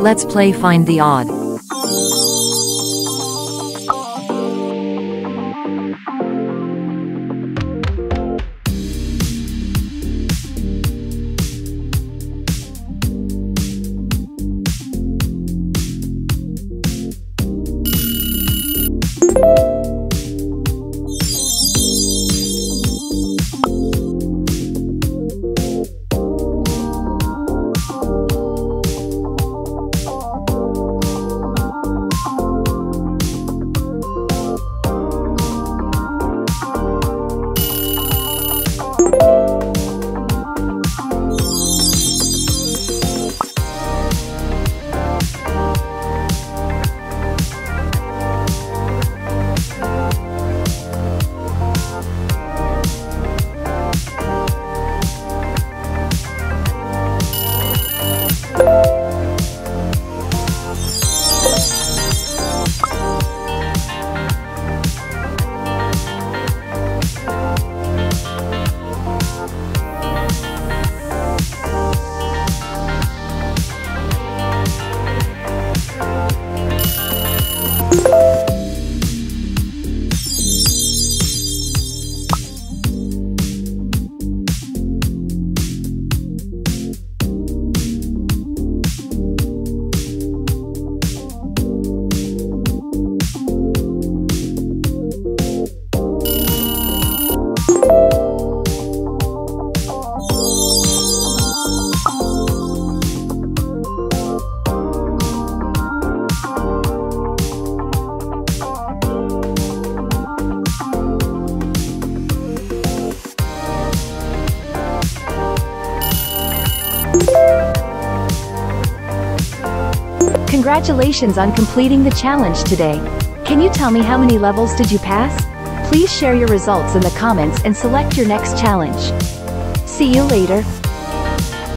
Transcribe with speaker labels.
Speaker 1: Let's play Find the Odd.
Speaker 2: Congratulations on completing the challenge today. Can you tell me how many levels did you pass? Please share your results in the comments and select your next challenge. See you later.